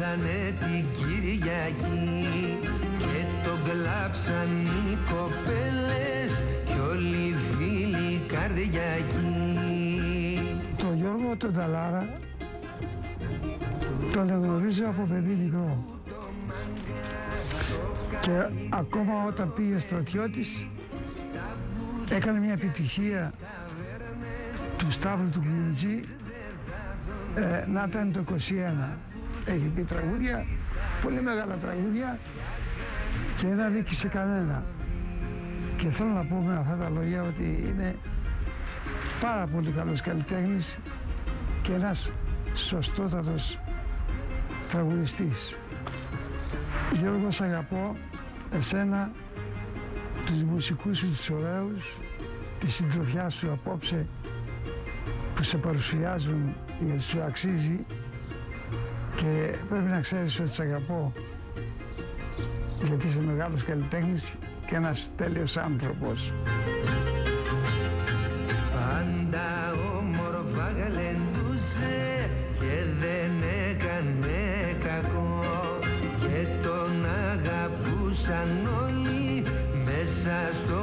πήρανε την Κυριακή και τον κλάψαν οι κοπέλες κι όλοι οι φίλοι καρδιακοί. Το Γιώργο τον Ταλάρα τον γνωρίζω από παιδί μικρό. Και ακόμα όταν πήγε στρατιώτης έκανε μια επιτυχία του Σταύρου του Κλιμιτζή ε, να ήταν το 21. Έχει πει τραγούδια, πολύ μεγάλα τραγούδια και δεν αδίκησε κανένα. Και θέλω να πω με αυτά τα λόγια ότι είναι πάρα πολύ καλός καλλιτέχνης και ένας σωστότατος τραγουδιστής. Γιώργος, σ' αγαπώ, εσένα, τους μουσικούς σου τους ωραίους, τη συντροφιά σου απόψε που σε παρουσιάζουν γιατί σου αξίζει και πρέπει να ξέρεις ότι σε αγαπώ γιατί είσαι μεγάλος καλλιτέχνης και ένας τέλειος άνθρωπος. Πάντα όμορφα γαλεντούσε και δεν έκανε κακό και τον αγαπούσαν όλοι μέσα στο